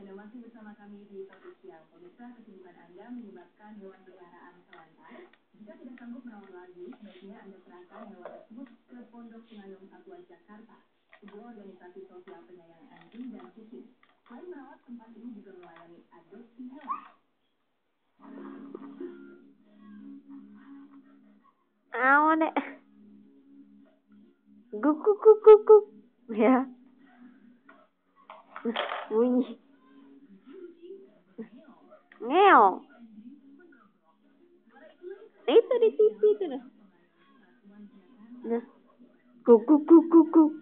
Anda masih bersama kami di Topik Siang. Pemirsa, kesibukan Anda menyebabkan hewan peliharaan telantar. Jika tidak sanggup merawat lagi, sebaiknya Anda serahkan hewan tersebut ke Pondok Pengayom Satwa Jakarta, sebuah organisasi sosial penyayang anjing dan kucing. Selain merawat, tempat ini juga melayani adopsi hewan. Awan deh. Guk guk guk guk guk. Ya. Bunyi. Ngeong. Itu di TV itu nah. Guk guk guk.